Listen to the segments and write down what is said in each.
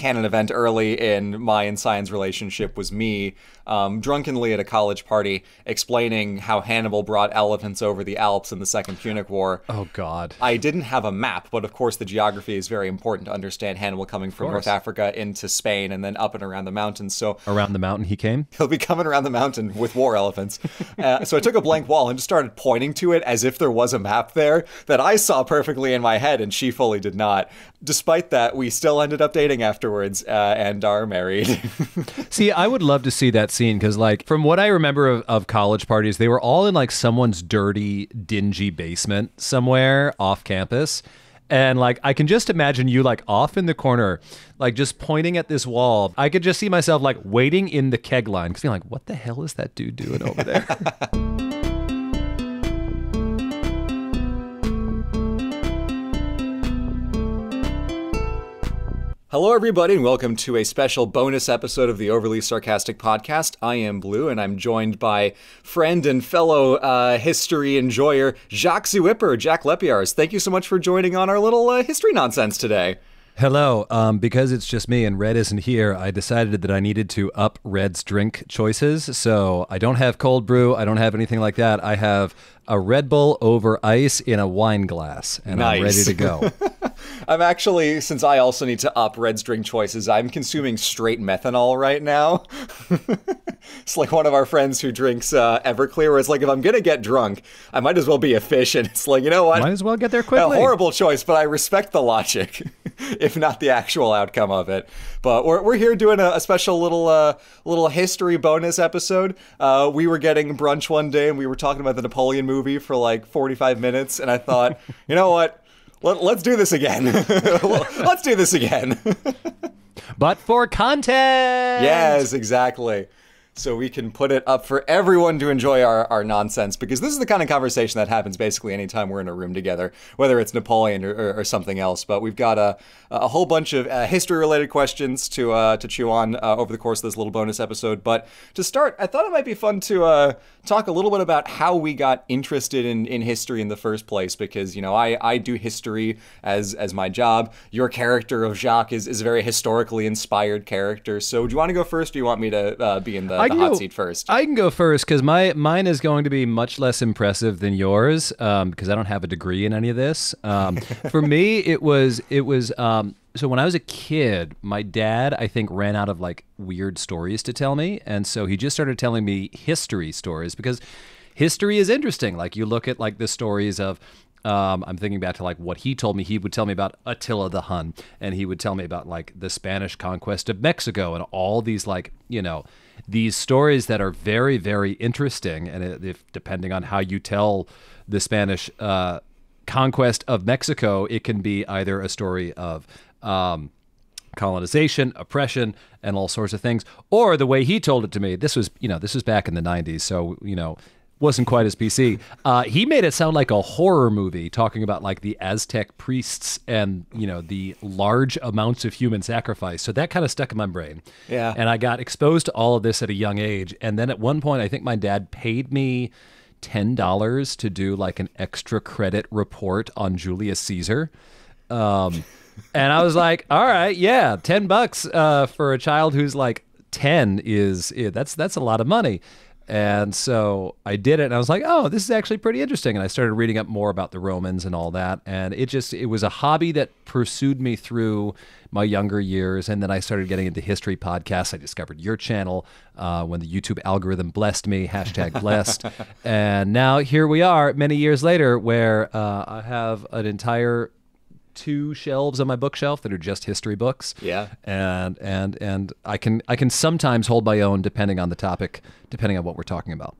canon event early in my and Cyan's relationship was me um, drunkenly at a college party explaining how Hannibal brought elephants over the Alps in the Second Punic War. Oh God! I didn't have a map, but of course the geography is very important to understand Hannibal coming from North Africa into Spain and then up and around the mountains. So around the mountain he came. He'll be coming around the mountain with war elephants. uh, so I took a blank wall and just started pointing to it as if there was a map there that I saw perfectly in my head, and she fully did not. Despite that, we still ended up dating afterwards uh, and are married. see, I would love to see that scene because, like, from what I remember of, of college parties, they were all in like someone's dirty, dingy basement somewhere off campus. And like I can just imagine you like off in the corner, like just pointing at this wall. I could just see myself like waiting in the keg line because being like, what the hell is that dude doing over there? Hello, everybody, and welcome to a special bonus episode of the Overly Sarcastic Podcast. I am Blue, and I'm joined by friend and fellow uh, history enjoyer Jacques Ze Whipper, Jack Lepiars. Thank you so much for joining on our little uh, history nonsense today. Hello. Um, because it's just me and Red isn't here, I decided that I needed to up Red's drink choices. So I don't have cold brew. I don't have anything like that. I have a Red Bull over ice in a wine glass, and nice. I'm ready to go. I'm actually, since I also need to up red string choices, I'm consuming straight methanol right now. it's like one of our friends who drinks uh, Everclear, where it's like, if I'm going to get drunk, I might as well be efficient. It's like, you know what? Might as well get there quickly. A horrible choice, but I respect the logic, if not the actual outcome of it. But we're, we're here doing a, a special little uh, little history bonus episode. Uh, we were getting brunch one day and we were talking about the Napoleon movie for like 45 minutes, and I thought, you know what? Let, us do this again. let's do this again. but for content. Yes, exactly so we can put it up for everyone to enjoy our, our nonsense because this is the kind of conversation that happens basically anytime we're in a room together, whether it's Napoleon or, or, or something else. But we've got a, a whole bunch of uh, history related questions to uh, to chew on uh, over the course of this little bonus episode. But to start, I thought it might be fun to uh, talk a little bit about how we got interested in, in history in the first place because, you know, I, I do history as, as my job. Your character of Jacques is, is a very historically inspired character. So do you want to go first or do you want me to uh, be in the, the hot go, seat first? I can go first because my mine is going to be much less impressive than yours um, because I don't have a degree in any of this. Um, for me, it was it was um, so when I was a kid, my dad I think ran out of like weird stories to tell me, and so he just started telling me history stories because history is interesting. Like you look at like the stories of um, I'm thinking back to like what he told me. He would tell me about Attila the Hun, and he would tell me about like the Spanish conquest of Mexico, and all these like you know these stories that are very very interesting. And if depending on how you tell the Spanish uh, conquest of Mexico, it can be either a story of um, colonization, oppression, and all sorts of things. Or the way he told it to me, this was, you know, this was back in the 90s, so, you know, wasn't quite as PC. Uh, he made it sound like a horror movie, talking about like the Aztec priests and you know the large amounts of human sacrifice. So that kind of stuck in my brain. Yeah. And I got exposed to all of this at a young age. And then at one point, I think my dad paid me ten dollars to do like an extra credit report on Julius Caesar. Um, and I was like, all right, yeah, 10 bucks uh, for a child who's like 10 is, yeah, that's, that's a lot of money. And so I did it and I was like, oh, this is actually pretty interesting. And I started reading up more about the Romans and all that. And it just, it was a hobby that pursued me through my younger years. And then I started getting into history podcasts. I discovered your channel uh, when the YouTube algorithm blessed me, hashtag blessed. and now here we are many years later where uh, I have an entire two shelves on my bookshelf that are just history books. Yeah. And and and I can I can sometimes hold my own depending on the topic, depending on what we're talking about.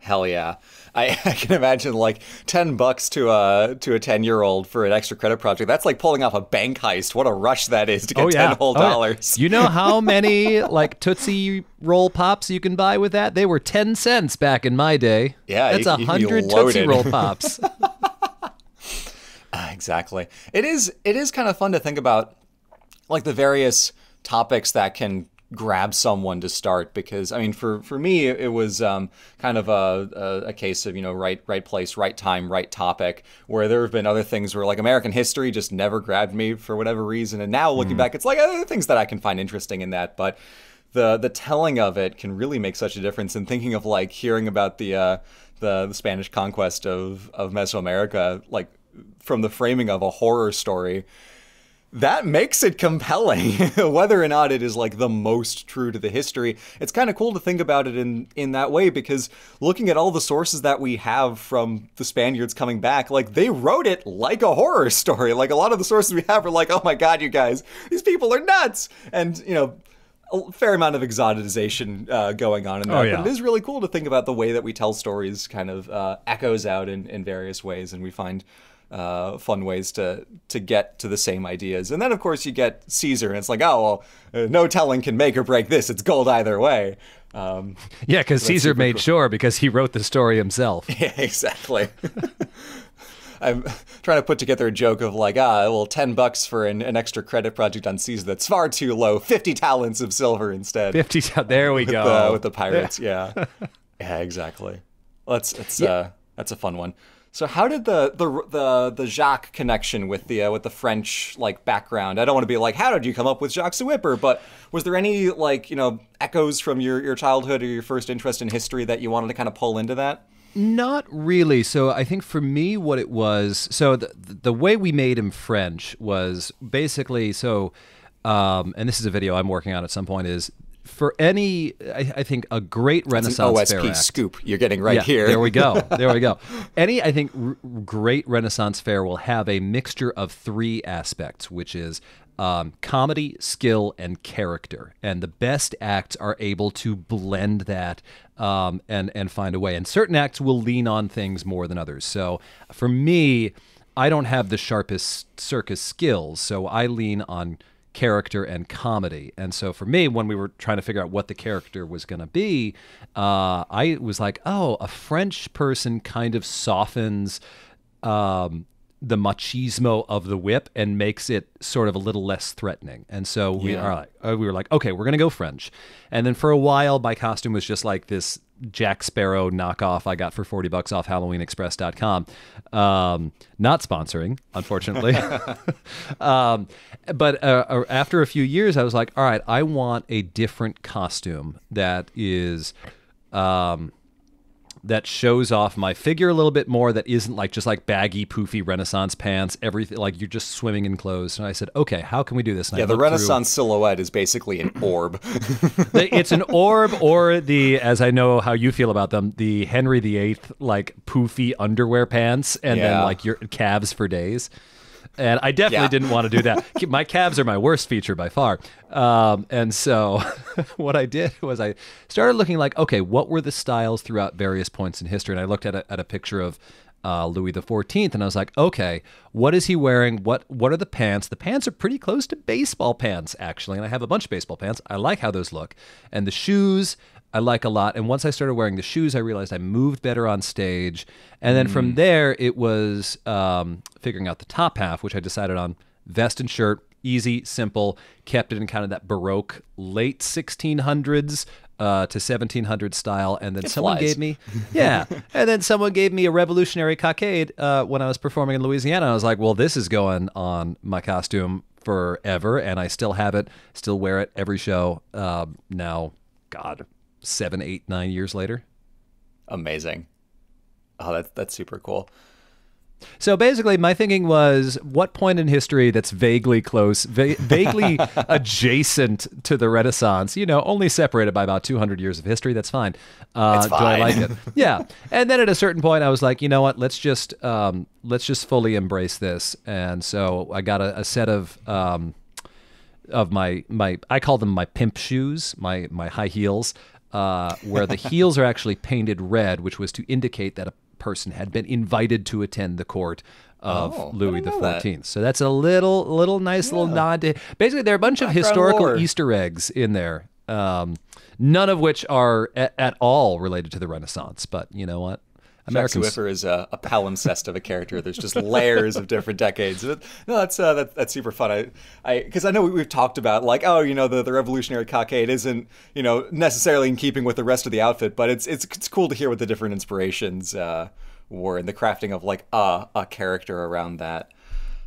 Hell yeah! I, I can imagine like ten bucks to a to a ten year old for an extra credit project. That's like pulling off a bank heist. What a rush that is to get oh, yeah. ten whole oh, dollars. Yeah. You know how many like Tootsie Roll pops you can buy with that? They were ten cents back in my day. Yeah, that's a hundred Tootsie Roll pops. Exactly. It is it is kind of fun to think about like the various topics that can grab someone to start because I mean for for me it, was um, kind of a, a, a case of you know right right place right time right topic where there have been other things where like American history just never grabbed me for whatever reason and now looking mm. back it's like other things that I can find interesting in that but the the telling of it can really make such a difference and thinking of like hearing about the uh, the, the Spanish conquest of of Mesoamerica like from the framing of a horror story that makes it compelling whether or not it is like the most true to the history it's kind of cool to think about it in in that way because looking at all the sources that we have from the spaniards coming back like they wrote it like a horror story like a lot of the sources we have are like oh my god you guys these people are nuts and you know a fair amount of exoticization uh, going on in that. Oh, yeah. But it is really cool to think about the way that we tell stories kind of uh, echoes out in, in various ways, and we find uh, fun ways to to get to the same ideas. And then of course you get Caesar, and it's like, oh well, uh, no telling can make or break this. It's gold either way. Um, yeah, because Caesar made cool. sure because he wrote the story himself. Yeah, exactly. I'm trying to put together a joke of like, ah, well, ten bucks for an, an extra credit project on Caesar that's far too low. Fifty talents of silver instead. Fifty. There we with go. The, with the pirates, yeah, yeah, exactly. Well, that's that's yeah. uh, that's a fun one. So how did the the the the Jacques connection with the uh, with the French like background? I don't want to be like, how did you come up with Jacques the Whipper? But was there any like you know echoes from your your childhood or your first interest in history that you wanted to kind of pull into that? Not really. So I think for me, what it was, so the the way we made him French was basically so. Um, and this is a video I'm working on at some point. Is for any, I, I, think a great Renaissance That's an OSP fair scoop you're getting right yeah, here. there we go. There we go. Any, I think, r- great Renaissance fair will have a mixture of three aspects, which is um, comedy, skill, and character. And the best acts are able to blend that um, and and find a way. And certain acts will lean on things more than others. So for me, I don't have the sharpest circus skills, so I lean on character and comedy. And so for me, when we were trying to figure out what the character was going to be, uh, I was like, oh, a French person kind of softens um, the machismo of the whip and makes it sort of a little less threatening. And so we yeah. are like, uh, we were like, okay, we're going to go French. And then for a while, my costume was just like this Jack Sparrow knockoff I got for 40 bucks off HalloweenExpress.com. Um, not sponsoring, unfortunately. um, but uh, uh, after a few years, I was like, all right, I want a different costume that is. Um, that shows off my figure a little bit more that isn't like just like baggy poofy renaissance pants. Everything like you're just swimming in clothes. And i said okay how can we do this? And yeah the renaissance through... silhouette is basically an orb. It's an orb or the as i know how you feel about them the henry viii like poofy underwear pants and yeah. then like your calves for days and I definitely yeah. didn't want to do that. my calves are my worst feature by far. Um, and so, what I did was I started looking like, okay, what were the styles throughout various points in history? And I looked at a, at a picture of uh, Louis the Fourteenth, and I was like, okay, what is he wearing? What what are the pants? The pants are pretty close to baseball pants, actually, and I have a bunch of baseball pants. I like how those look, and the shoes. I like a lot. And once I started wearing the shoes, I realized I moved better on stage. And then mm. from there, it was um, figuring out the top half, which I decided on vest and shirt, easy, simple, kept it in kind of that Baroque late 1600s uh, to 1700 style. And then it someone flies. gave me, yeah. and then someone gave me a revolutionary cockade uh, when I was performing in Louisiana. I was like, well, this is going on my costume forever. And I still have it, still wear it every show. Uh, now, God, seven, eight, nine years later. Amazing. Oh, that's that's super cool. So basically, my thinking was, what point in history that's vaguely close, va- vaguely adjacent to the Renaissance? You know, only separated by about 200 years of history. That's fine. Uh, fine. Do I like it? yeah. And then at a certain point, I was like, you know what? Let's just um, let's just fully embrace this. And so I got a, a set of um, of my my I call them my pimp shoes, my my high heels uh, where the heels are actually painted red, which was to indicate that a person had been invited to attend the court of oh, Louis the Fourteenth. That. So that's a little, little nice yeah. little nod to. Basically, there are a bunch Background of historical lore. Easter eggs in there. Um, none of which are a- at all related to the Renaissance. But you know what? American Swiffer is a, a palimpsest of a character. There's just layers of different decades. No, that's uh, that, that's super fun. I I because I know we, have talked about like oh you know the, the revolutionary cockade isn't you know necessarily in keeping with the rest of the outfit, but it's it's it's cool to hear what the different inspirations uh, were and the crafting of like a a character around that.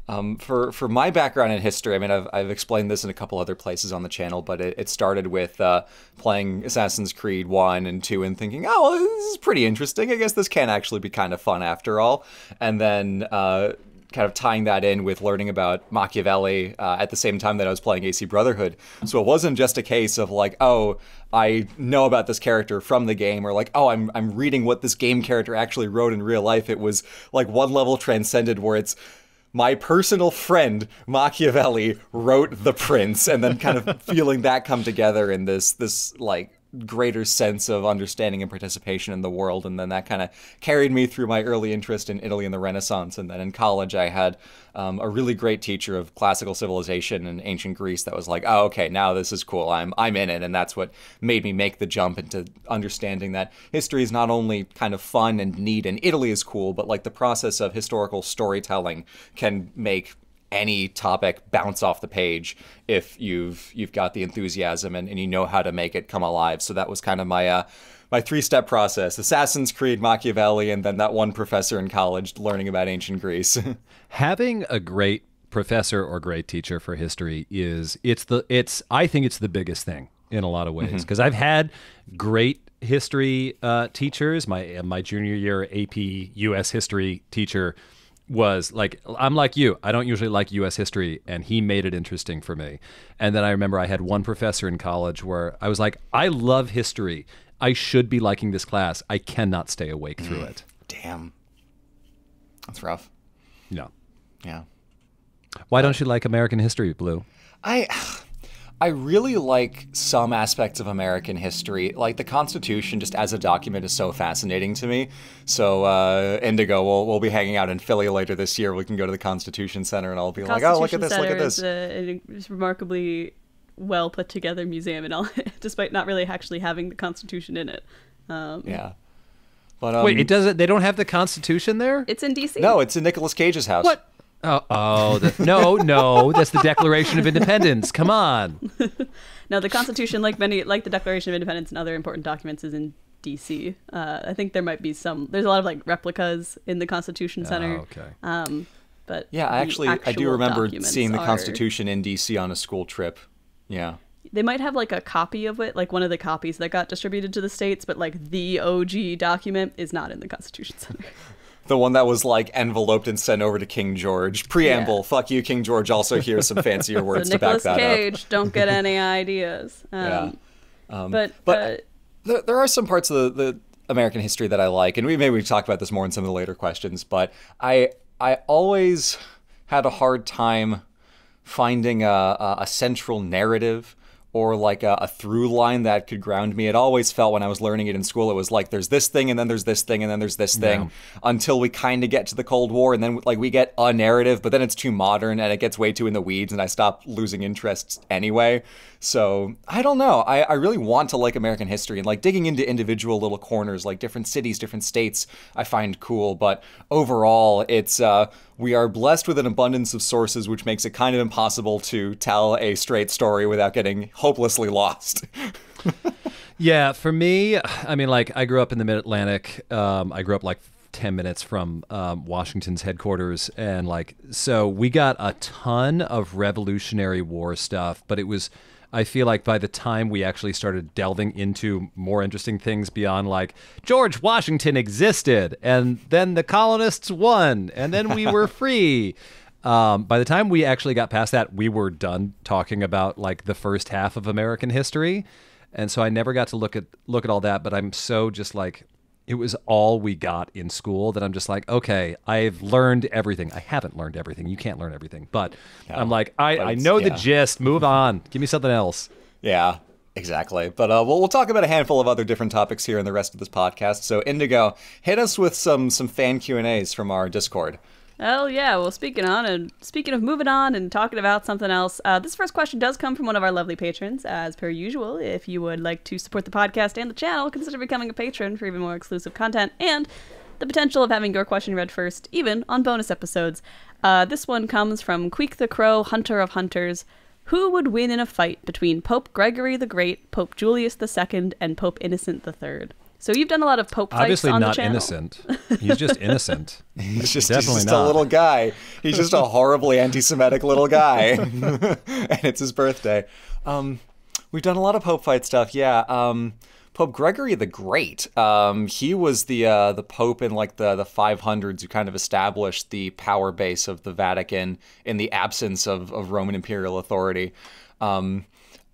Um, for for my background in history, I mean, I've, I've explained this in a couple other places on the channel, but it, it started with uh, playing Assassin's Creed One and Two and thinking, oh, well, this is pretty interesting. I guess this can actually be kind of fun after all. And then uh, kind of tying that in with learning about Machiavelli uh, at the same time that I was playing AC Brotherhood. So it wasn't just a case of like, oh, I know about this character from the game, or like, oh, I'm I'm reading what this game character actually wrote in real life. It was like one level transcended where it's my personal friend Machiavelli wrote The Prince, and then kind of feeling that come together in this this like greater sense of understanding and participation in the world. And then that kind of carried me through my early interest in Italy and the Renaissance. And then in college, I had um, a really great teacher of classical civilization and ancient Greece that was like, oh, okay, now this is cool. I'm, I'm in it. And that's what made me make the jump into understanding that history is not only kind of fun and neat and Italy is cool, but like the process of historical storytelling can make any topic bounce off the page if you've you've got the enthusiasm and, and you know how to make it come alive. So that was kind of my uh, my three step process: Assassin's Creed, Machiavelli, and then that one professor in college learning about ancient Greece. Having a great professor or great teacher for history is it's the it's I think it's the biggest thing in a lot of ways because mm-hmm. I've had great history uh, teachers. My my junior year AP U.S. history teacher was like I'm like you. I don't usually like US history and he made it interesting for me. And then I remember I had one professor in college where I was like I love history. I should be liking this class. I cannot stay awake through mm. it. Damn. That's rough. Yeah. Yeah. Why don't you like American history, Blue? I I really like some aspects of American history. Like the Constitution, just as a document, is so fascinating to me. So, uh, Indigo, we'll, we'll be hanging out in Philly later this year. We can go to the Constitution Center and I'll be like, oh, look at this, Center look at this. Is a, remarkably well put together museum, and all, despite not really actually having the Constitution in it. Um, yeah. But, um, Wait, it doesn't. They don't have the Constitution there. It's in D.C. No, it's in Nicolas Cage's house. What? Oh, oh the, no, no, that's the Declaration of Independence. Come on. now, the Constitution, like many, like the Declaration of Independence and other important documents, is in D.C. Uh, I think there might be some. There's a lot of like replicas in the Constitution Center. Oh, okay. Um, but yeah, I actually, I do remember seeing the Constitution in D.C. on a school trip. Yeah. They might have like a copy of it, like one of the copies that got distributed to the states, but like the OG document is not in the Constitution Center. the one that was like enveloped and sent over to King George. Preamble, yeah. fuck you, King George. Also, here's some fancier words so to back that Cage, up. don't get any ideas. Um, yeah. Um, but but uh, there, there, are some parts of the, the American history that I like, and we maybe we talk about this more in some of the later questions. But I I always had a hard time finding a, a central narrative or like a, a, through line that could ground me. It always felt when I was learning it in school, it was like there's this thing and then there's this thing and then there's this thing yeah. until we kind of get to the Cold War and then like we get a narrative, but then it's too modern and it gets way too in the weeds and I stop losing interest anyway. So I don't know. I, I really want to like American history and like digging into individual little corners, like different cities, different states, I find cool. But overall, it's uh, we are blessed with an abundance of sources, which makes it kind of impossible to tell a straight story without getting hopelessly lost. yeah, for me, I mean, like I grew up in the Mid Atlantic. Um, I grew up like 10 minutes from um, Washington's headquarters. And like, so we got a ton of Revolutionary War stuff, but it was I feel like by the time we actually started delving into more interesting things beyond like George Washington existed and then the colonists won and then we were free. Um, by the time we actually got past that, we were done talking about like the first half of American history. And so I never got to look at look at all that, but I'm so just like it was all we got in school that I'm just like, okay, I've learned everything. I haven't learned everything. You can't learn everything. But no, I'm like, I, I know yeah. the gist. Move on. Give me something else. Yeah, exactly. But uh, we'll, we'll talk about a handful of other different topics here in the rest of this podcast. So Indigo, hit us with some some fan Q&As from our Discord. Oh yeah. Well, speaking on and speaking of moving on and talking about something else, uh, this first question does come from one of our lovely patrons. As per usual, if you would like to support the podcast and the channel, consider becoming a patron for even more exclusive content and the potential of having your question read first, even on bonus episodes. Uh, this one comes from Queek the Crow, Hunter of Hunters. Who would win in a fight between Pope Gregory the Great, Pope Julius II, and Pope Innocent III? So you've done a lot of Pope fights Obviously on the not channel. innocent. He's just innocent. He's just, he's Definitely just a little guy. He's just a horribly anti-Semitic little guy, and it's his birthday. Um, we've done a lot of Pope fight stuff. Yeah. Um, Pope Gregory the Great. Um, he was the uh, the Pope in like the the 500s who kind of established the power base of the Vatican in the absence of, of Roman imperial authority. Um,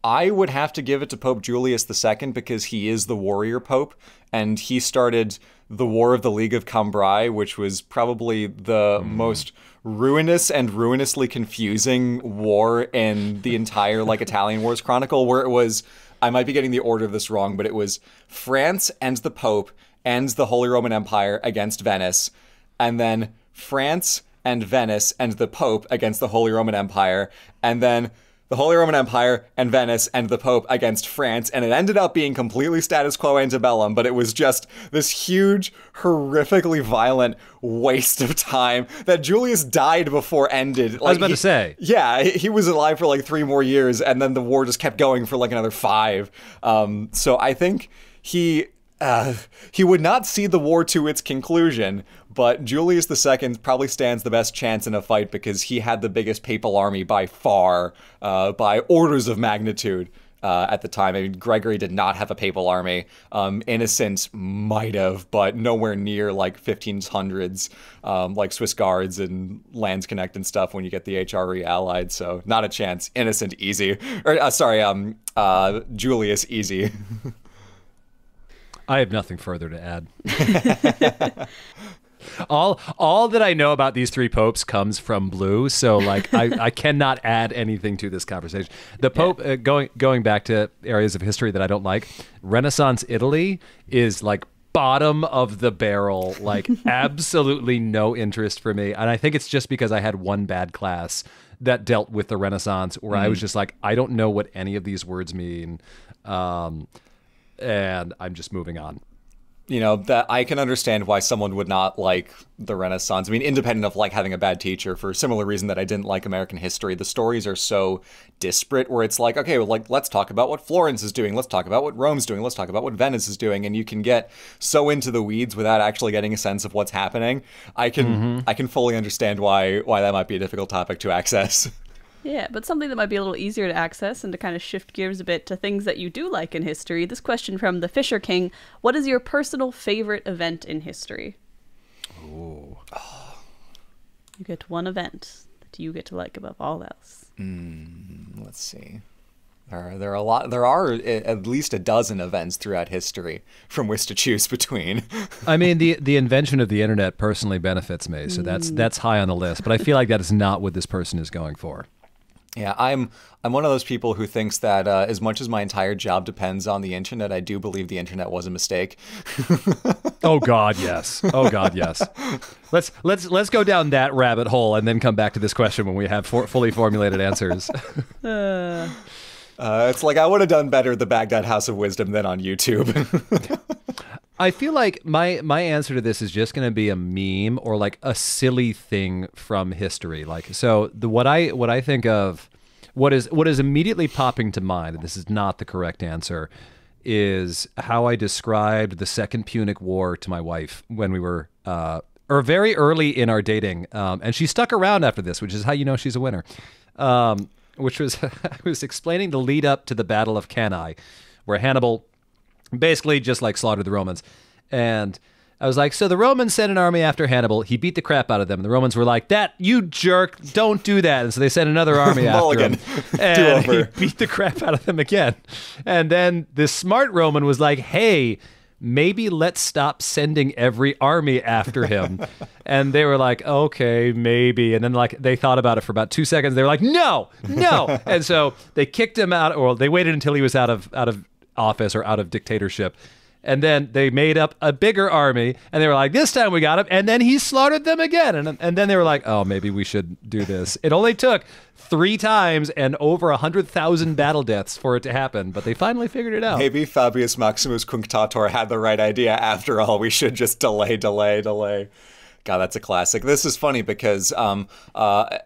I would have to give it to Pope Julius II because he is the warrior pope, and he started the War of the League of Cambrai, which was probably the hmm. most ruinous and ruinously confusing war in the entire like Italian Wars Chronicle, where it was I might be getting the order of this wrong, but it was France and the Pope and the Holy Roman Empire against Venice, and then France and Venice and the Pope against the Holy Roman Empire, and then the Holy Roman Empire and Venice and the Pope against France, and it ended up being completely status quo antebellum, but it was just this huge, horrifically violent waste of time that Julius died before ended. I was about he- to say. yeah, he he was alive for like three more years, and then the war just kept going for like another five. Um, so I think he uh, he would not see the war to its conclusion, but Julius II probably stands the best chance in a fight because he had the biggest papal army by far, uh, by orders of magnitude. Uh, at the time, I mean, Gregory did not have a papal army. Um, Innocent might have, but nowhere near like 1500s, um, like Swiss Guards and Landsknecht and stuff. When you get the HRE allied, so not a chance. Innocent easy, or uh, sorry, um, uh, Julius easy. I have nothing further to add. all all that I know about these three popes comes from Blue, so like I, I cannot add anything to this conversation. The Pope uh, going going back to areas of history that I don't like. Renaissance Italy is like bottom of the barrel, like absolutely no interest for me, and I think it's just because I had one bad class that dealt with the Renaissance, where I was just like, I don't know what any of these words mean. Um, and I'm just moving on. You know that I can understand why someone would not like the Renaissance. I mean, independent of like having a bad teacher, for a similar reason that I didn't like American history. The stories are so disparate, where it's like, okay, well, like let's talk about what Florence is doing, let's talk about what Rome's doing, let's talk about what Venice is doing, and you can get so into the weeds without actually getting a sense of what's happening. I can mm-hmm. I can fully understand why why that might be a difficult topic to access. Yeah, but something that might be a little easier to access and to kind of shift gears a bit to things that you do like in history. This question from the Fisher King What is your personal favorite event in history? Ooh. You get one event that you get to like above all else. Hmm, let's see. There are, there are a lot. There are at least a dozen events throughout history from which to choose between. I mean, the the invention of the internet personally benefits me, so that's hmm. that's high on the list. But I feel like that is not what this person is going for. Yeah, I'm I'm one of those people who thinks that uh, as much as my entire job depends on the internet, I do believe the internet was a mistake. Oh God, yes. Oh God, yes. Let's let's let's go down that rabbit hole and then come back to this question when we have for, fully formulated answers. Uh, Uh, it's like I would have done better at the Baghdad House of Wisdom than on YouTube. I feel like my my answer to this is just going to be a meme or like a silly thing from history. Like so, the what I what I think of what is what is immediately popping to mind, and this is not the correct answer, is how I described the Second Punic War to my wife when we were. Uh, or very early in our dating, um, and she stuck around after this, which is how you know she's a winner. Um, which was I was explaining the lead up to the Battle of Cannae, where Hannibal basically just like slaughtered the Romans. And I was like, so the Romans sent an army after Hannibal. He beat the crap out of them. The Romans were like, that, you jerk, don't do that. And so they sent another army after him. And he beat the crap out of them again. And then this smart Roman was like, hey, maybe let's stop sending every army after him. and they were like, okay, maybe. And then like they thought about it for about two seconds. They were like, no, no. and so they kicked him out, or they waited until he was out of out of office or out of dictatorship. And then they made up a bigger army, and they were like, "This time we got him." And then he slaughtered them again, and and then they were like, "Oh, maybe we should do this." It only took three times and over hundred thousand battle deaths for it to happen, but they finally figured it out. Maybe Fabius Maximus Cunctator had the right idea after all. We should just delay, delay, delay. God, that's a classic. This is funny because um, uh,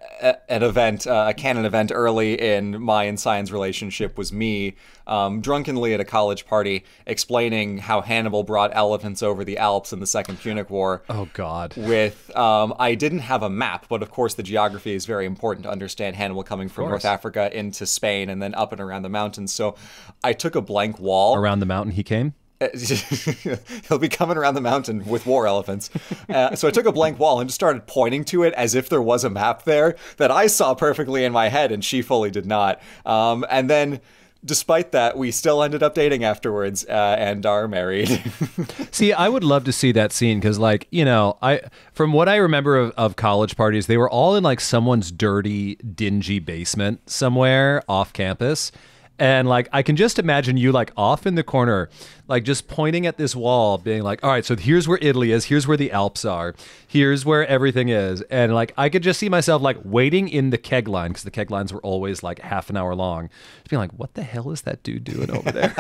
an event, uh, a canon event early in my and Cyan's relationship was me um, drunkenly at a college party explaining how Hannibal brought elephants over the Alps in the Second Punic War. Oh God! With um, I didn't have a map, but of course the geography is very important to understand Hannibal coming from North Africa into Spain and then up and around the mountains. So I took a blank wall around the mountain. He came. he'll be coming around the mountain with war elephants. Uh, so I took a blank wall and just started pointing to it as if there was a map there that I saw perfectly in my head, and she fully did not. Um, and then despite that, we still ended up dating afterwards uh, and are married. see, I would love to see that scene because, like, you know, I from what I remember of, of, college parties, they were all in like someone's dirty, dingy basement somewhere off campus. And like I can just imagine you like off in the corner, like just pointing at this wall, being like, "All right, so here's where Italy is. Here's where the Alps are. Here's where everything is." And like I could just see myself like waiting in the keg line because the keg lines were always like half an hour long, just being like, "What the hell is that dude doing over there?"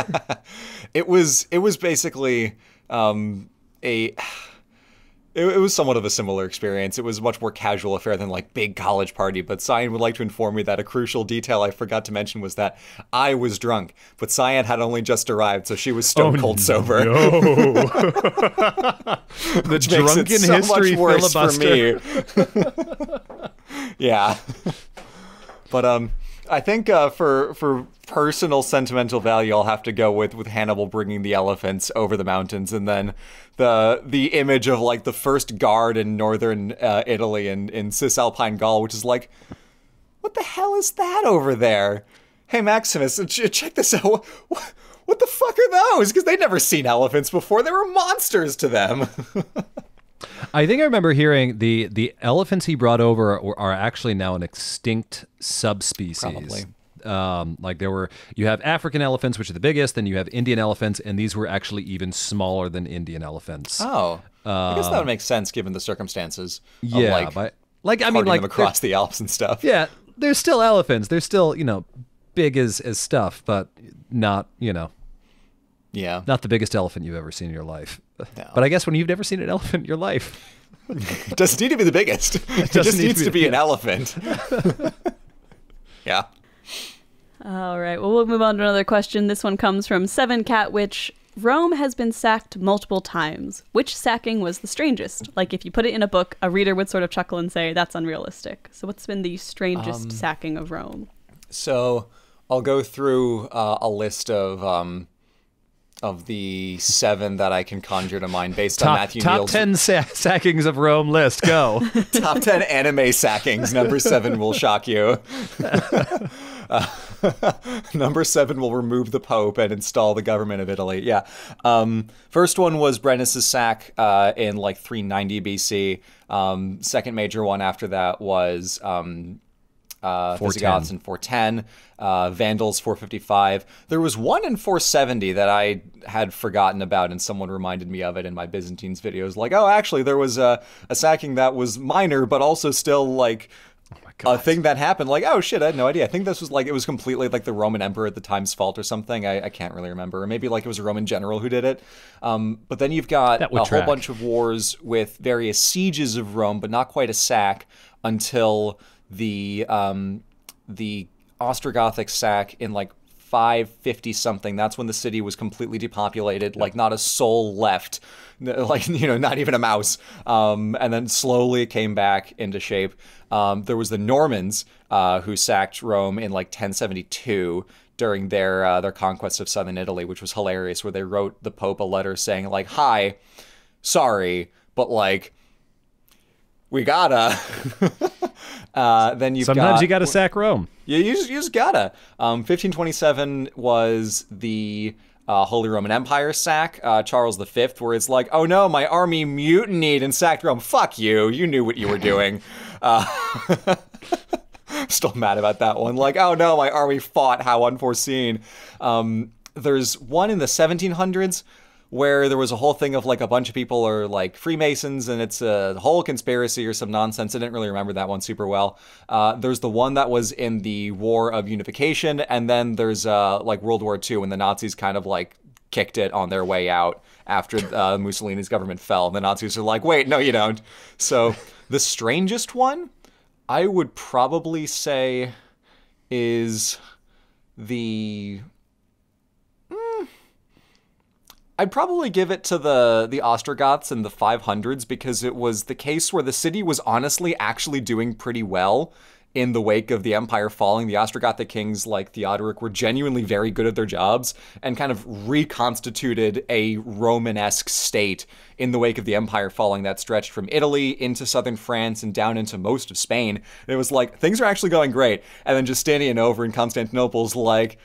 it was it was basically um, a it, it, was somewhat of a similar experience. It was a much more casual affair than like big college party. But Cyan would like to inform me that a crucial detail I forgot to mention was that I was drunk, but Cyan had only just arrived, so she was stone oh, cold sober. No. the Which drunken makes it so history much worse filibuster. for me. yeah, but um, I think uh, for for personal sentimental value, I'll have to go with with Hannibal bringing the elephants over the mountains, and then the the image of like the first guard in northern uh, Italy and in Cisalpine Gaul, which is like, what the hell is that over there? Hey Maximus, check this out. What, what the fuck are those? Because they'd never seen elephants before. They were monsters to them. I think I remember hearing the the elephants he brought over are, are actually now an extinct subspecies. Probably. Um, like there were, you have African elephants, which are the biggest, then you have Indian elephants, and these were actually even smaller than Indian elephants. Oh, I guess that would make sense given the circumstances. Yeah, like, but like I mean, like across the Alps and stuff. Yeah, they're still elephants. They're still you know big as as stuff, but not you know. Yeah. Not the biggest elephant you've ever seen in your life. No. But I guess when you've never seen an elephant in your life. it doesn't need to be the biggest. It, it just needs to be, to be an elephant. yeah. All right. Well, we'll move on to another question. This one comes from Seven Cat Witch. Rome has been sacked multiple times. Which sacking was the strangest? Like, if you put it in a book, a reader would sort of chuckle and say, that's unrealistic. So, what's been the strangest um, sacking of Rome? So, I'll go through uh, a list of. Um, of the seven that I can conjure to mind based top, on Matthew top Neal's ten sa- sackings of Rome list. Go top ten anime sackings. Number seven will shock you. Uh, number seven will remove the Pope and install the government of Italy. Yeah. Um, first one was Brennus' sack uh, in like 390 BC. Um, second major one after that was um, uh, Visigoths in 410, uh, Vandals 455. There was one in 470 that I had forgotten about, and someone reminded me of it in my Byzantines videos. Like, oh, actually, there was a, a sacking that was minor, but also still like oh a thing that happened. Like, oh shit, I had no idea. I think this was like it was completely like the Roman emperor at the time's fault or something. I, I can't really remember. Or maybe like it was a Roman general who did it. Um, but then you've got a track. whole bunch of wars with various sieges of Rome, but not quite a sack until the um, the Ostrogothic sack in like 550 something. That's when the city was completely depopulated, like not a soul left, like you know, not even a mouse. Um, and then slowly it came back into shape. Um, there was the Normans uh, who sacked Rome in like 1072 during their uh, their conquest of southern Italy, which was hilarious. Where they wrote the Pope a letter saying like, "Hi, sorry, but like." We gotta. uh, then you've sometimes got, you gotta sack Rome. Yeah, you just, you just gotta. Um, 1527 was the uh, Holy Roman Empire sack, uh, Charles V, where it's like, oh no, my army mutinied and sacked Rome. Fuck you. You knew what you were doing. Uh, still mad about that one. Like, oh no, my army fought. How unforeseen. Um, there's one in the 1700s where there was a whole thing of like a bunch of people are like Freemasons and it's a whole conspiracy or some nonsense. I didn't really remember that one super well. Uh, there's the one that was in the War of Unification, and then there's uh, like World War II when the Nazis kind of like kicked it on their way out after uh, Mussolini's government fell. And The Nazis are like, wait, no, you don't. So the strangest one, I would probably say, is the I'd probably give it to the the Ostrogoths in the 500s because it was the case where the city was honestly actually doing pretty well in the wake of the empire falling. The Ostrogothic kings like Theodoric were genuinely very good at their jobs and kind of reconstituted a Romanesque state in the wake of the empire falling that stretched from Italy into southern France and down into most of Spain. And it was like things are actually going great. And then Justinian over in Constantinople's like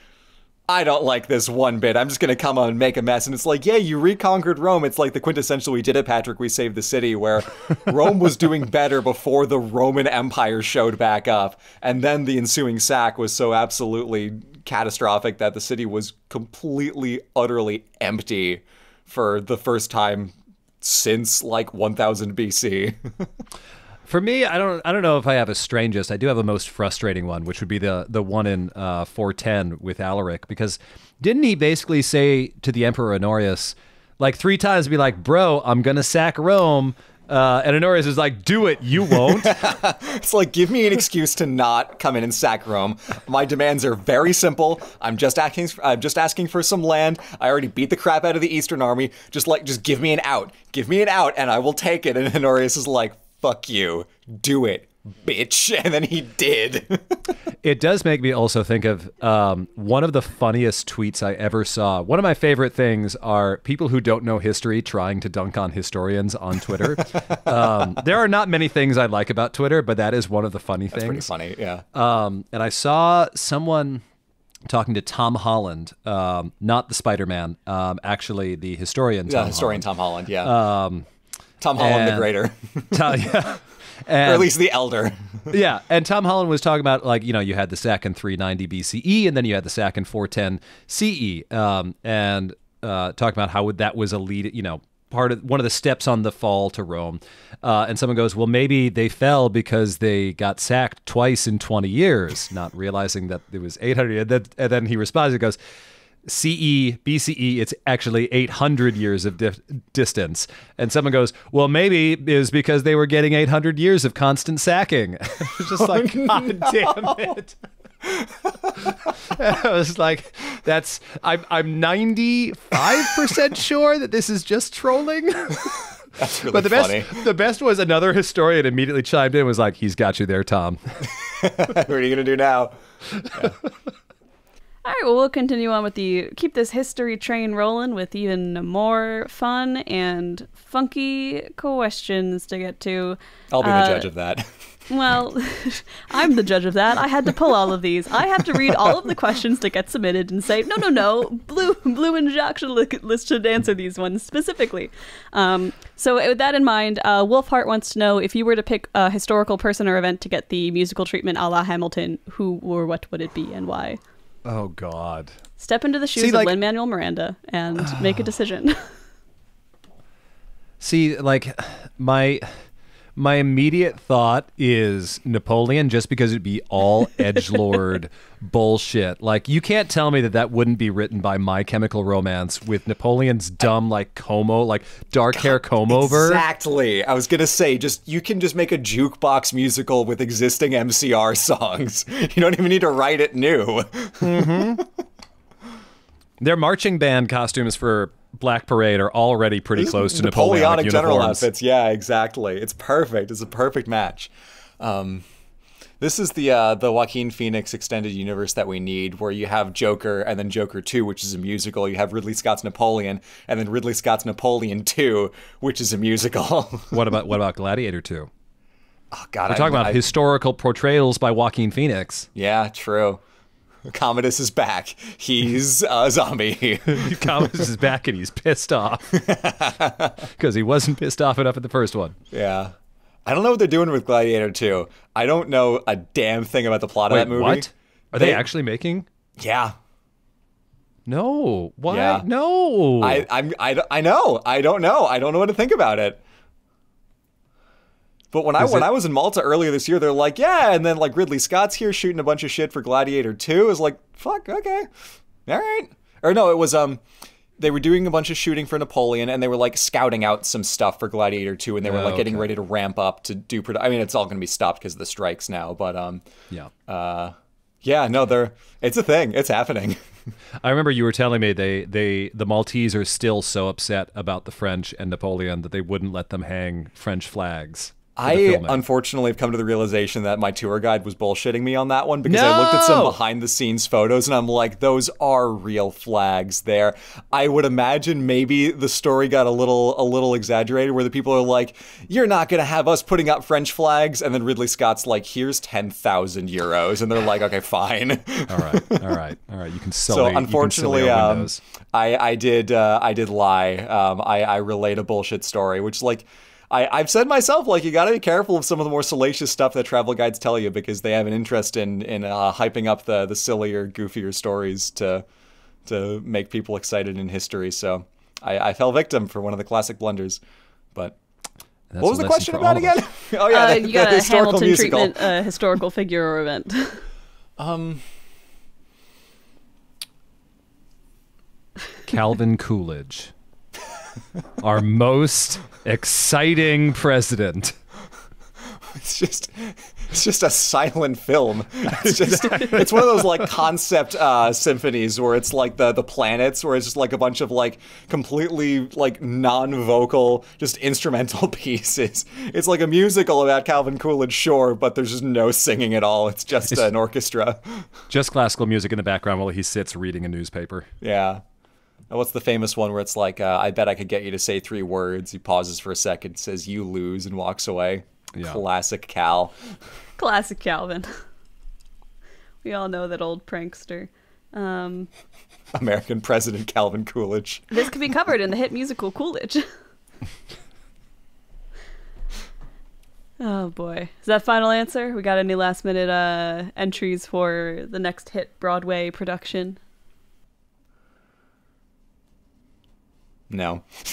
I don't like this one bit. I'm just gonna come on and make a mess. And it's like, yeah, you reconquered Rome. It's like the quintessential we did it, Patrick. We saved the city, where Rome was doing better before the Roman Empire showed back up. And then the ensuing sack was so absolutely catastrophic that the city was completely, utterly empty for the first time since like 1000 BC. For me, I don't I don't know if I have a strangest. I do have a most frustrating one, which would be the the one in uh, 410 with Alaric, because didn't he basically say to the Emperor Honorius, like three times, be like, "Bro, I'm gonna sack Rome." Uh, and Honorius is like, "Do it, you won't." it's like, give me an excuse to not come in and sack Rome. My demands are very simple. I'm just asking. I'm just asking for some land. I already beat the crap out of the Eastern Army. Just like, just give me an out. Give me an out, and I will take it. And Honorius is like, fuck you, do it, bitch. And then he did. it does make me also think of um, one of the funniest tweets I ever saw. One of my favorite things are people who don't know history trying to dunk on historians on Twitter. um, there are not many things I like about Twitter, but that is one of the funny That's things. Pretty funny, yeah. Um, and I saw someone talking to Tom Holland, um, not the Spider Man, um, actually the historian. Tom yeah, historian Holland. Tom Holland. Yeah. Tom Holland and, the Greater. Tom, yeah. And, or at least the elder. yeah, and Tom Holland was talking about like you know you had the sack in 390 BCE, and then you had the sack in 410 CE, um, and uh, talking about how that was a lead, you know, part of one of the steps on the fall to Rome. Uh, and someone goes, well, maybe they fell because they got sacked twice in 20 years, not realizing that it was 800. And then, and then he responds, he goes, CE, BCE, it's actually 800 years of di- distance. And someone goes, well, maybe is because they were getting 800 years of constant sacking. it's just like, oh, God no. damn it. I was like, that's, I'm, I'm 95% sure that this is just trolling. That's really but the funny. best, the best was another historian immediately chimed in and was like, he's got you there, Tom. what are you going to do now? Yeah. All right, well, we'll continue on with the keep this history train rolling with even more fun and funky questions to get to. I'll be uh, the judge of that. well, I'm the judge of that. I had to pull all of these. I have to read all of the questions that get submitted and say, no, no, no, Blue, Blue and Jacques should, list should answer these ones specifically. Um, so, with that in mind, uh, Wolfheart wants to know if you were to pick a historical person or event to get the musical treatment a la Hamilton, who or what would it be and why? Oh God. Step into the shoes See, of like, Lin Manuel Miranda and make a decision. See, like my my immediate thought is Napoleon, just because it'd be all edge lord bullshit. Like you can't tell me that that wouldn't be written by My Chemical Romance with Napoleon's dumb like como, like dark hair comb over. Exactly. I was gonna say, just you can just make a jukebox musical with existing MCR songs. You don't even need to write it new. Mm-hmm. Their marching band costumes for Black Parade are already pretty close to Napoleonic, Napoleonic general outfits. Yeah, exactly. It's perfect. It's a perfect match. Um, this is the uh, the Joaquin Phoenix extended universe that we need, where you have Joker and then Joker Two, which is a musical. You have Ridley Scott's Napoleon, and then Ridley Scott's Napoleon Two, which is a musical. what about what about Gladiator Two? Oh God, we're talking I, about I, historical portrayals by Joaquin Phoenix. Yeah, true. Commodus is back. He's a zombie. Commodus is back and he's pissed off because he wasn't pissed off enough at the first one. Yeah. I don't know what they're doing with Gladiator 2. I don't know a damn thing about the plot Wait, of that movie. What? Are they, they actually making? Yeah. No. Why? Yeah. No. I, I'm, I, I know. I don't know. I don't know what to think about it. But when I when it- I was in Malta earlier this year, they're like, yeah, and then like Ridley Scott's here shooting a bunch of shit for Gladiator 2. Is like, fuck, okay, all right. Or no, it was um, they were doing a bunch of shooting for Napoleon, and they were like scouting out some stuff for Gladiator 2, and they were Oh, like getting okay. ready to ramp up to do. Produ- I mean, it's all going to be stopped because of the strikes now, but um, yeah. uh, yeah, no, they're it's a thing. It's happening. I remember you were telling me they, they the Maltese are still so upset about the French and Napoleon that they wouldn't let them hang French flags. I unfortunately have come to the realization that my tour guide was bullshitting me on that one because I looked at some behind the scenes photos and I'm like, those are real flags there. I would imagine maybe the story got a little a little exaggerated where the people are like, You're not gonna have us putting up French flags and then Ridley Scott's like, here's ten thousand euros and they're like, Okay, fine. all right, all right, all right. You can sell. It. So sully. unfortunately you can sully our um. I, I did uh, I did lie. Um, I, I relate a bullshit story, which like I, I've said myself, like you got to be careful of some of the more salacious stuff that travel guides tell you because they have an interest in in uh, hyping up the the sillier, goofier stories to to make people excited in history. So I, I fell victim for one of the classic blunders. But That's what was the question about all of us. again? oh yeah, uh, the, you the got a historical Hamilton musical. treatment, uh, historical figure or event. Um, Calvin Coolidge, our most exciting president. It's just it's just a silent film. It's just it's one of those like concept uh, symphonies where it's like the the planets where it's just like a bunch of like completely like non-vocal just instrumental pieces. It's like a musical about Calvin Coolidge, sure, but there's just no singing at all. It's just an orchestra. Just classical music in the background while he sits reading a newspaper. Yeah. And What's the famous one where it's like, uh, I bet I could get you to say three words. He pauses for a second, says, You lose, and walks away. Yeah. Classic Cal. Classic Calvin. We all know that old prankster. Um, American President Calvin Coolidge. this could be covered in the hit musical Coolidge. oh boy. Is that final answer? We got any last minute uh, entries for the next hit Broadway production? No.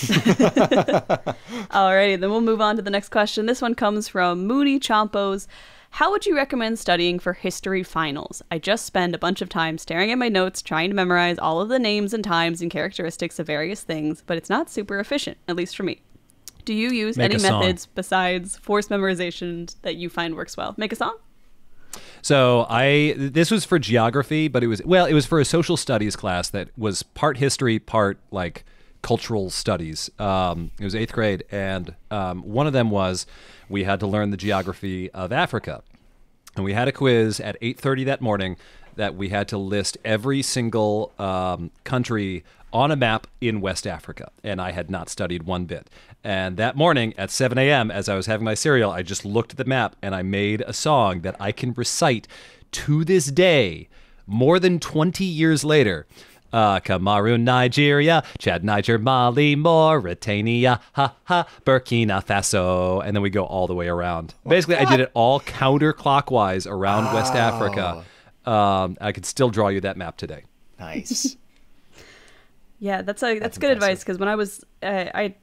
Alrighty, then we'll move on to the next question. This one comes from Mooney Chompos. How would you recommend studying for history finals? I just spend a bunch of time staring at my notes, trying to memorize all of the names and times and characteristics of various things, but it's not super efficient, at least for me. Do you use Make any a song. methods besides forced memorization that you find works well? Make a song? So I this was for geography, but it was well, it was for a social studies class that was part history, part like cultural studies. Um, it was eighth grade, and um, one of them was we had to learn the geography of Africa, and we had a quiz at eight thirty that morning that we had to list every single um, country on a map in West Africa, and I had not studied one bit. And that morning at 7 a.m., as I was having my cereal, I just looked at the map and I made a song that I can recite to this day, more than 20 years later. Uh, Cameroon, Nigeria, Chad, Niger, Mali, Mauritania, ha ha, Burkina Faso, and then we go all the way around. Basically, I did it all counterclockwise around West Africa. Um, I could still draw you that map today. Nice. Yeah, that's a that's, That's good advice because when I was uh, I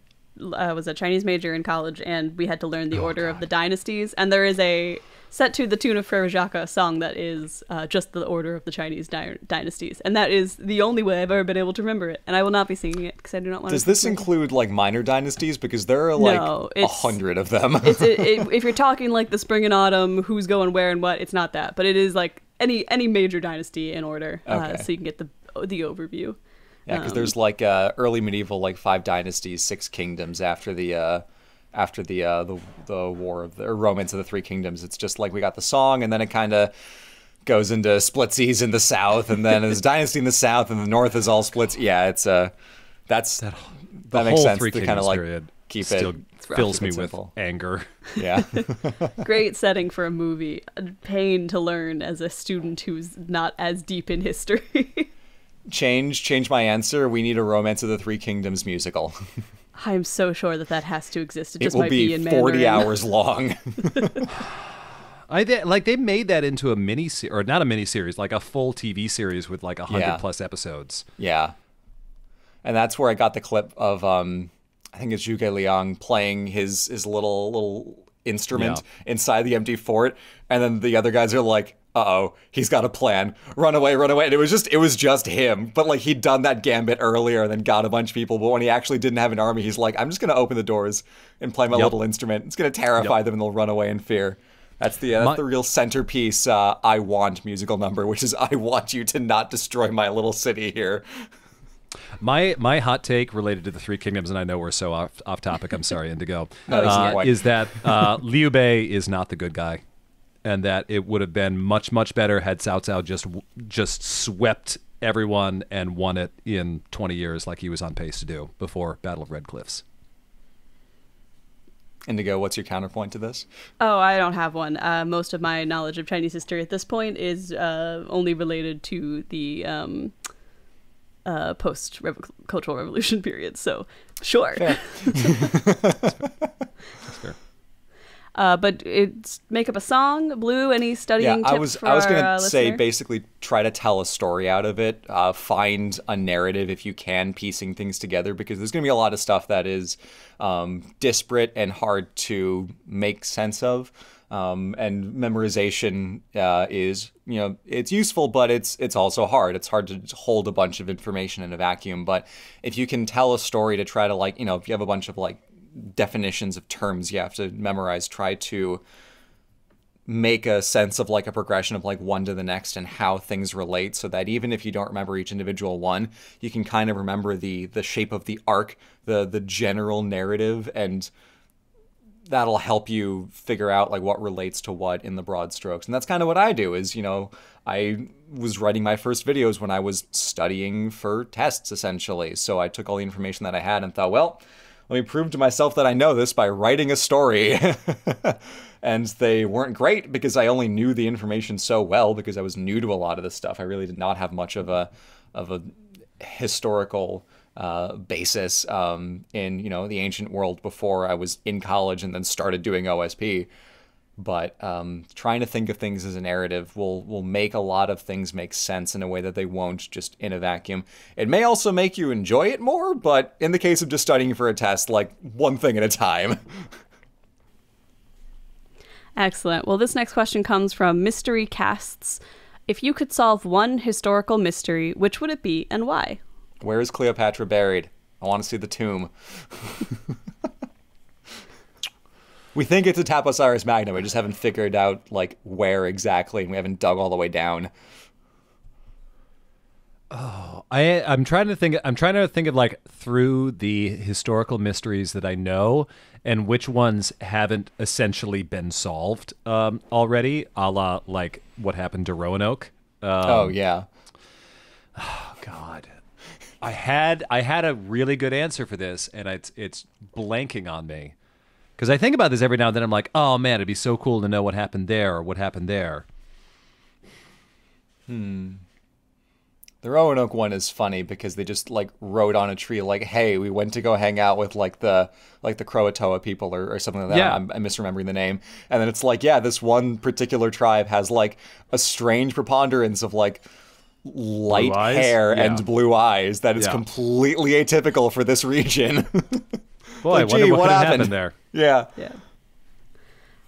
uh, was a Chinese major in college and we had to learn the Oh, order of the dynasties and there is a set to the tune of Frere Jacques a song that is uh, just the order of the Chinese dy- dynasties and that is the only way I've ever been able to remember it and I will not be singing it because I do not want Does to. Does this include like minor dynasties? Because there are like a it's- hundred of them. It's it, it, if you're talking like the spring and autumn, who's going where and what. It's not that, but it is like any any major dynasty in order, uh, so you can get the the overview. yeah, because um, there's like uh, early medieval, like five dynasties, six kingdoms after the uh, after the uh, the the war of the or Romance of the Three Kingdoms. It's just like we got the song, and then it kind of goes into splitsies in the south, and then there's dynasty in the south, and the north is all splits. Yeah, it's uh, that's that, The makes whole sense Three to kind Kingdoms of like period keep still it fills me with simple. anger. Yeah. Great setting for a movie. A pain to learn as a student who's not as deep in history. change change my answer. We need a Romance of the Three Kingdoms musical. I'm so sure that that has to exist. It It just will might be be in 40 Mandarin. hours long. I th- like they made that into a mini se- or not a mini series, like a full TV series with like a hundred Yeah. plus episodes. Yeah. And that's where I got the clip of um I think it's Zhuge Liang playing his his little little instrument inside the empty fort and then the other guys are like uh-oh, he's got a plan. Run away, run away. And it was just it was just him. But like he'd done that gambit earlier and then got a bunch of people, but when he actually didn't have an army, he's like, I'm just gonna open the doors and play my Yep. little instrument. It's gonna terrify them and they'll run away in fear. That's the uh, that's My- the real centerpiece uh, I want musical number, which is I want you to not destroy my little city here. My my hot take related to the Three Kingdoms, and I know we're so off off topic. I'm sorry, Indigo. No, uh, is that uh, Liu Bei is not the good guy, and that it would have been much much better had Cao Cao just just swept everyone and won it in 20 years, like he was on pace to do before Battle of Red Cliffs. Indigo, what's your counterpoint to this? Oh, I don't have one. Uh, most of my knowledge of Chinese history at this point is uh, only related to the um, uh, post Cultural Revolution period. So, sure. That's fair. Uh, but it's make up a song. Blue, any studying Yeah, I was for I was gonna uh, say listener? basically try to tell a story out of it. Uh, find a narrative if you can, piecing things together because there's gonna be a lot of stuff that is um, disparate and hard to make sense of. Um, and memorization uh, is you know it's useful, but it's it's also hard. It's hard to hold a bunch of information in a vacuum. But if you can tell a story to try to like you know if you have a bunch of like definitions of terms you have to memorize, try to make a sense of like a progression of like one to the next and how things relate so that even if you don't remember each individual one you can kind of remember the the shape of the arc the the general narrative and that'll help you figure out like what relates to what in the broad strokes. And that's kind of what i do is you know i was writing my first videos when i was studying for tests essentially. So i took all the information that i had and thought well let me prove to myself that i know this by writing a story and they weren't great because i only knew the information so well because i was new to a lot of this stuff i really did not have much of a of a historical uh, basis um, in you know the ancient world before I was in college and then started doing OSP. But um, trying to think of things as a narrative will will make a lot of things make sense in a way that they won't just in a vacuum. It may also make you enjoy it more, but in the case of just studying for a test, like one thing at a time. Excellent. Well, this next question comes from Mystery Casts. If you could solve one historical mystery, which would it be and why? Where is Cleopatra buried? I want to see the tomb. we think it's a Taposiris Magna. We just haven't figured out like where exactly, and we haven't dug all the way down. Oh, I I'm trying to think I'm trying to think of like through the historical mysteries that I know and which ones haven't essentially been solved um, already, a la like what happened to Roanoke. Um, oh yeah, Oh God, I had I had a really good answer for this, and it's it's blanking on me because I think about this every now and then. I'm like, oh man, it'd be so cool to know what happened there or what happened there. Hmm. the Roanoke one is funny because they just like wrote on a tree like, "Hey, we went to go hang out with like the like the Croatoa people or, or something like that." Yeah. I'm, I'm misremembering the name, and then it's like, yeah, this one particular tribe has like a strange preponderance of like light hair Yeah. and blue eyes that is Yeah. completely atypical for this region. Boy, Like, I wonder gee, what, what happened? happened there. yeah. Yeah.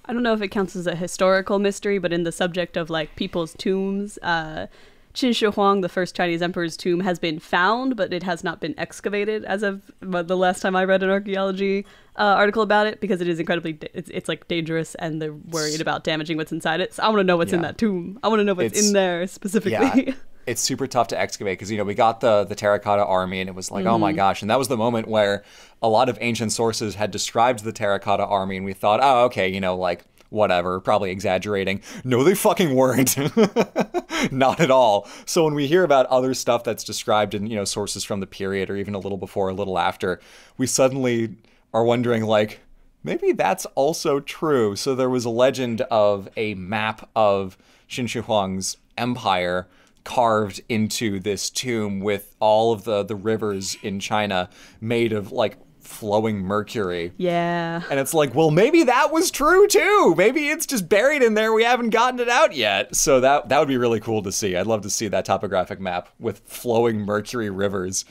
I don't know if it counts as a historical mystery, but in the subject of like people's tombs, uh, Qin Shi Huang, the first Chinese emperor's tomb, has been found, but it has not been excavated as of the last time I read an archaeology uh, article about it because it is incredibly da- it's, it's like dangerous and they're worried about damaging what's inside it. So I want to know what's in that tomb. I want to know what's It's- in there specifically. Yeah, it's super tough to excavate because you know we got the the terracotta army and it was like oh my mm-hmm. gosh. And that was the moment where a lot of ancient sources had described the terracotta army and we thought oh okay you know like whatever probably exaggerating. No they fucking weren't. Not at all. So when we hear about other stuff that's described in you know sources from the period or even a little before a little after we suddenly are wondering like maybe that's also true. So there was a legend of a map of Qin Shi Huang's empire carved into this tomb with all of the the rivers in China made of like flowing mercury. Yeah. And it's like, well, maybe that was true too. Maybe it's just buried in there. We haven't gotten it out yet. So that that would be really cool to see. I'd love to see that topographic map with flowing mercury rivers.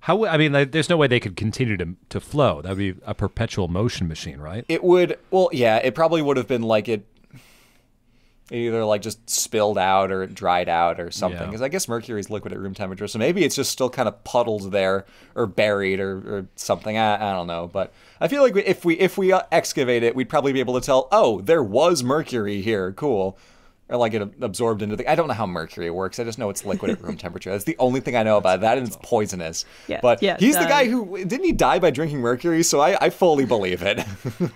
How I mean, like, there's no way they could continue to to flow. That would be a perpetual motion machine, right? It would, well, yeah, it probably would have been like it it either like just spilled out or it dried out or something. Yeah. Because I guess mercury is liquid at room temperature, so maybe it's just still kind of puddled there or buried or, or something. I, I don't know, but I feel like if we if we excavate it, we'd probably be able to tell. Oh, there was mercury here. Cool. Or like it absorbed into the. I don't know how mercury works. I just know it's liquid at room temperature. That's the only thing I know about that, and it's poisonous. Yeah, But yeah, he's the uh, guy who didn't he die by drinking mercury? So I, I fully believe it.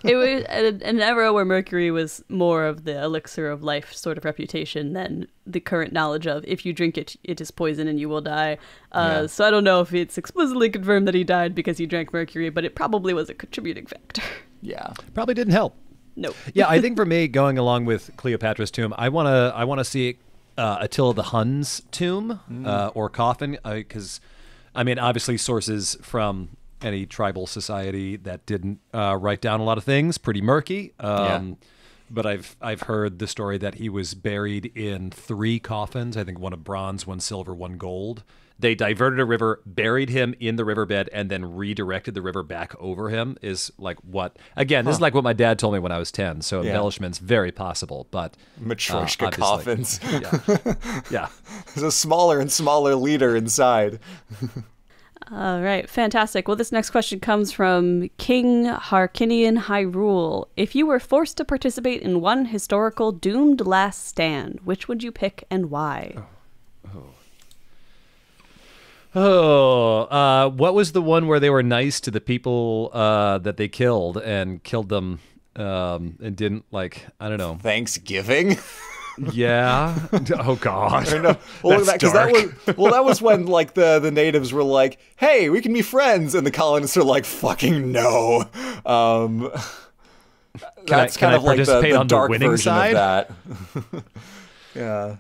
it was an an era where mercury was more of the elixir of life sort of reputation than the current knowledge of if you drink it, it is poison and you will die. Uh, Yeah. So I don't know if it's explicitly confirmed that he died because he drank mercury, but it probably was a contributing factor. yeah. Probably didn't help. No. yeah, I think for me, going along with Cleopatra's tomb, I want to I want to see uh, Attila the Hun's tomb uh, or coffin because, I mean, obviously sources from any tribal society that didn't uh, write down a lot of things pretty murky. Um, But I've I've heard the story that he was buried in three coffins. I think one of bronze, one silver, one gold. They diverted a river, buried him in the riverbed, and then redirected the river back over him. Is like what? Again, this is like what my dad told me when I was ten. So Yeah. embellishment's very possible, but Matryoshka uh, coffins. Yeah, yeah. There's a smaller and smaller leader inside. All right, fantastic. Well, this next question comes from King Harkinian Hyrule. If you were forced to participate in one historical doomed last stand, which would you pick and why? Oh, uh, what was the one where they were nice to the people uh, that they killed and killed them um, and didn't like? I don't know. Thanksgiving. Yeah. oh God. no, well, That's that, 'cause that dark. was well, that was when like the the natives were like, "Hey, we can be friends," and the colonists are like, "Fucking no." Um, Can I- that's can kind I of like the, participate the on the dark winning version side? of that. yeah.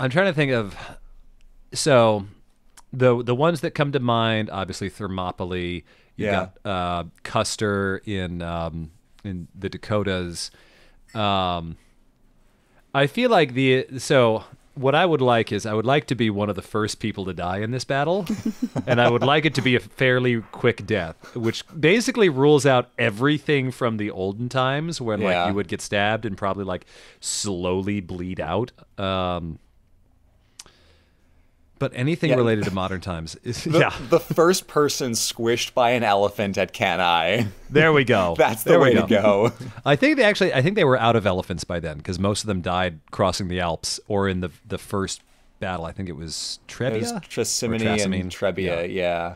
I'm trying to think of so the the ones that come to mind obviously Thermopylae you Yeah. got uh, Custer in um, in the Dakotas um, I feel like the so what I would like is I would like to be one of the first people to die in this battle and I would like it to be a fairly quick death which basically rules out everything from the olden times when Yeah. like you would get stabbed and probably like slowly bleed out um but anything Yeah. related to modern times is The, yeah. the first person squished by an elephant at Cannae. There we go. That's the There way to go. I think they actually I think they were out of elephants by then because most of them died crossing the Alps or in the the first battle. I think it was Trebia. It was Trasimene Trasimene. and Trebia, yeah.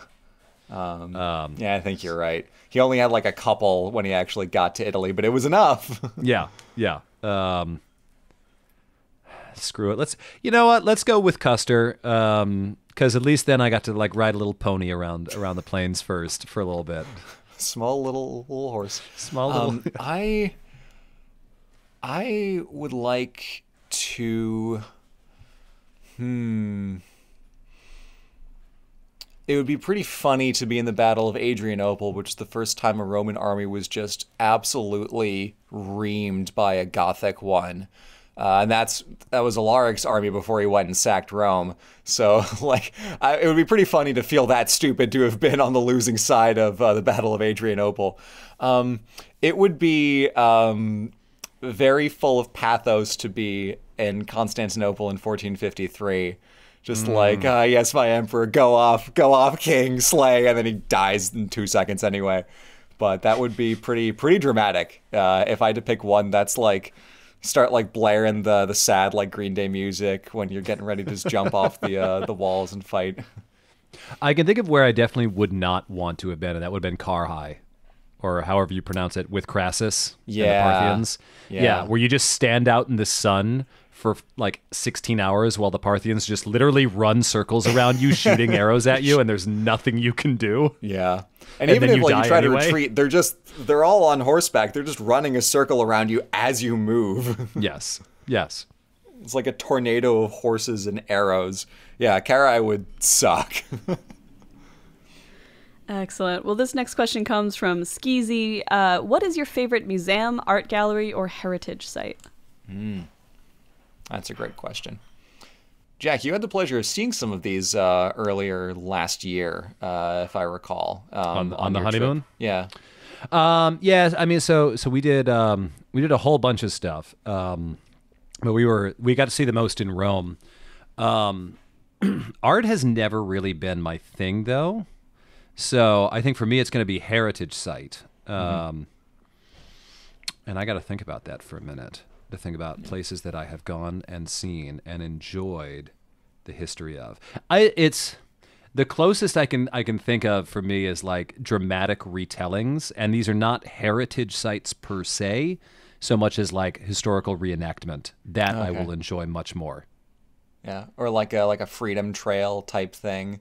Um, yeah, I think you're right. He only had like a couple when he actually got to Italy, but it was enough. Yeah, yeah. Um, screw it. Let's. You know what? Let's go with Custer. Um, because at least then I got to like ride a little pony around around the plains first for a little bit. Small little little horse. Small little. Um, I I would like to hmm it would be pretty funny to be in the Battle of Adrianople, which is the first time a Roman army was just absolutely reamed by a Gothic one. Uh, and that's that was Alaric's army before he went and sacked Rome. So, like, I, it would be pretty funny to feel that stupid to have been on the losing side of uh, the Battle of Adrianople. Um, it would be um, very full of pathos to be in Constantinople in 1453. Just like, ah, yes, my emperor, go off, go off, king, slay, and then he dies in two seconds anyway. But that would be pretty, pretty dramatic. Uh, if I had to pick one, that's like, start like blaring the the sad like Green Day music when you're getting ready to just jump off the uh, the walls and fight. I can think of where I definitely would not want to have been, and that would have been Carrhae, or however you pronounce it, with Crassus and the Yeah. Parthians. Yeah. where you just stand out in the sun for like 16 hours while the Parthians just literally run circles around you, shooting arrows at you, and there's nothing you can do. Yeah. And, And even then if you like you try anyway? to retreat, they're just they're all on horseback. They're just running a circle around you as you move. Yes, yes. it's like a tornado of horses and arrows. Yeah, Carrhae would suck. Excellent. Well, this next question comes from Skeezy. Uh, what is your favorite museum, art gallery, or heritage site? That's a great question. Jack, you had the pleasure of seeing some of these uh, earlier last year, uh, if I recall. Um, On- on the your trip. honeymoon? Yeah. Um, yeah, I mean, so so we did um, we did a whole bunch of stuff, um, but we were we got to see the most in Rome. Um, art has never really been my thing, though. So I think for me, it's going to be heritage site, um, and I got to think about that for a minute. To think about places that I have gone and seen and enjoyed the history of. I it's the closest I can I can think of for me is like dramatic retellings, and these are not heritage sites per se, so much as like historical reenactment. That I will enjoy much more. Yeah, or like a like a freedom trail type thing,